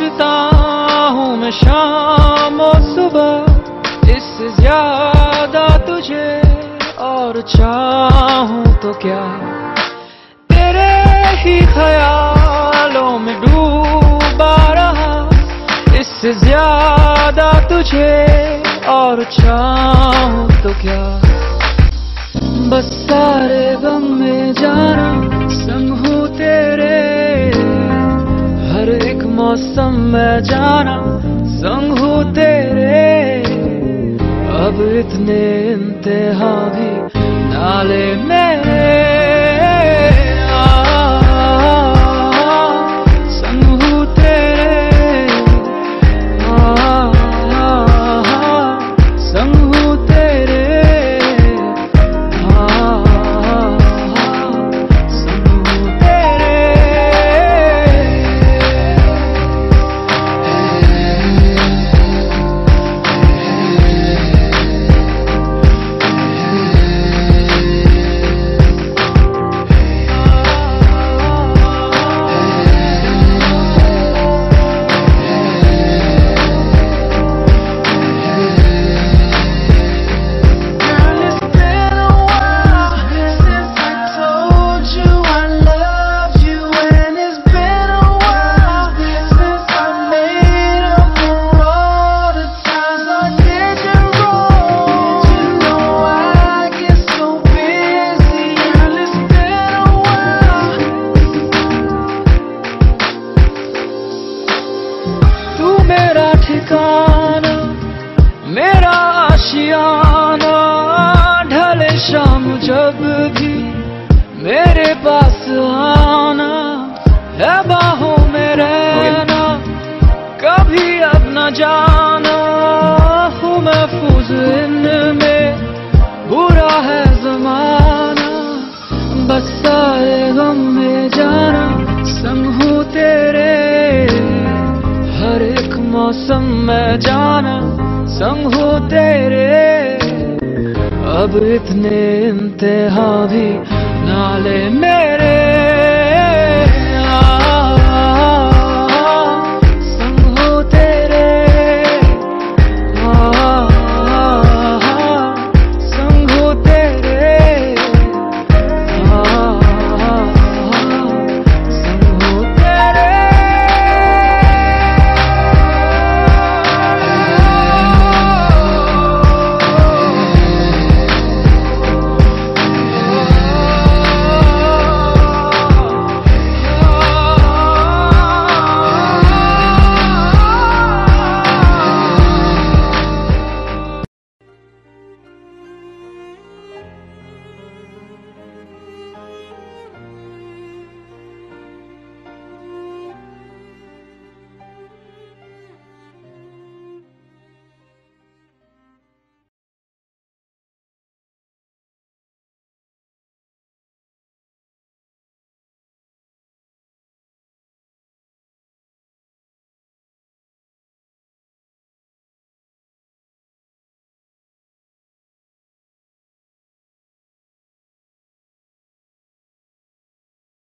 हूँ मैं शाम और सुबह इससे ज़्यादा तुझे और चाहूँ तो क्या? तेरे ही ख्यालों में डूबा रहा इससे ज़्यादा तुझे और चाहूँ तो क्या? बस सारे गम में जाना, संग मौसम में जाना संग हूँ तेरे। अब इतने इंतहा भी नाले मेरे। ठिकाना मेरा आशियाना ढले शाम जब भी मेरे पास आना है बाहों संग हो तेरे। अब इतने इंतहा भी नाले मेरे।